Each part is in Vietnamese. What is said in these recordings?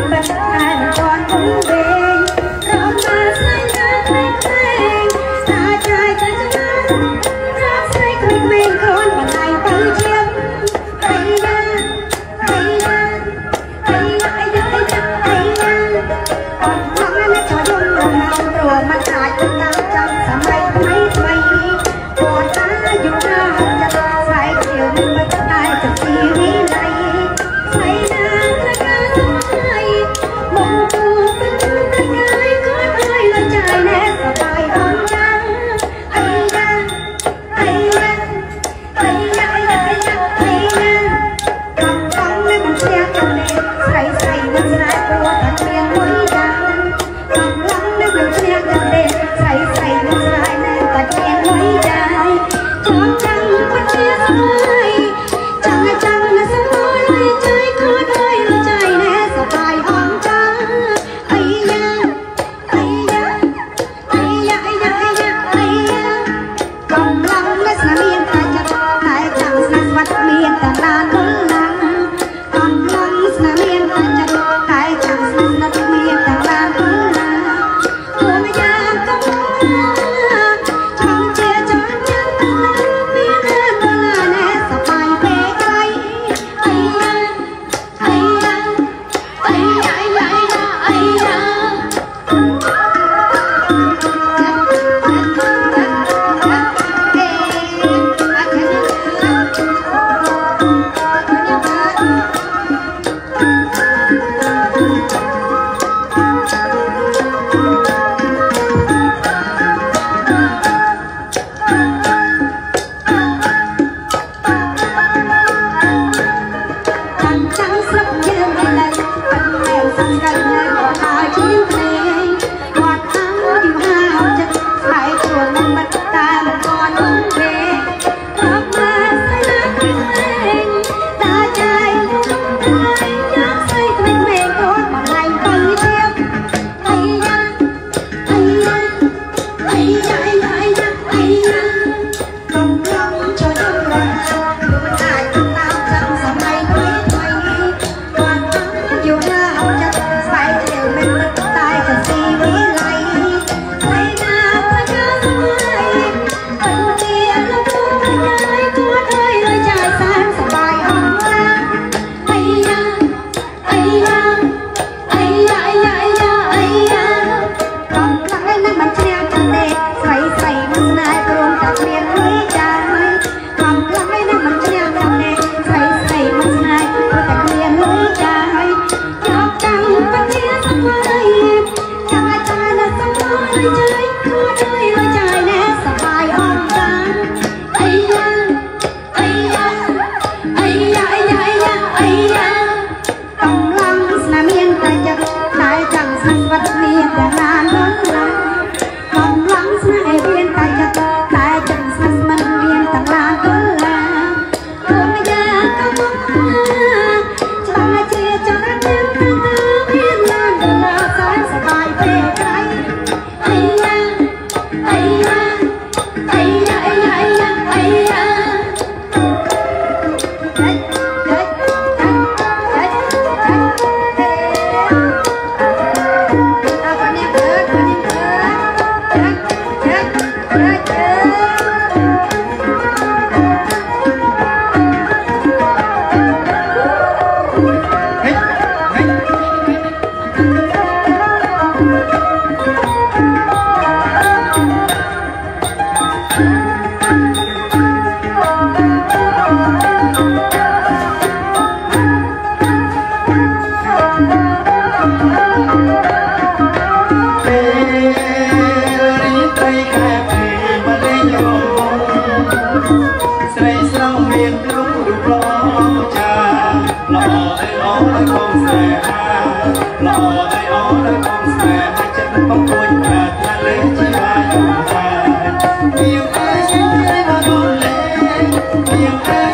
remember.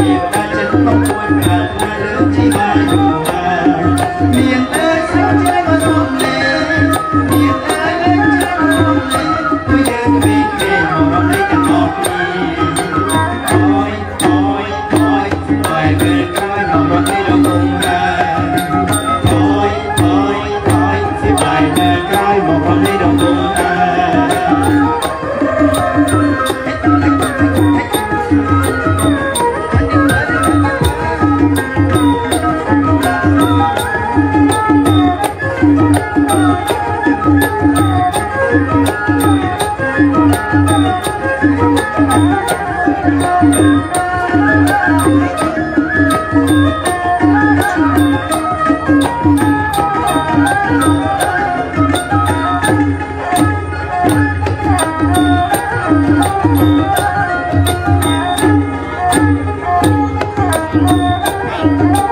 thì ta chân không quên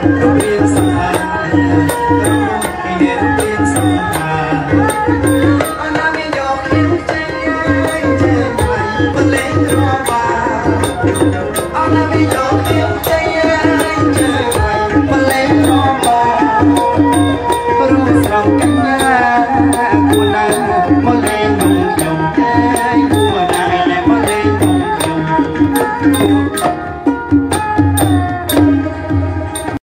Hãy subscribe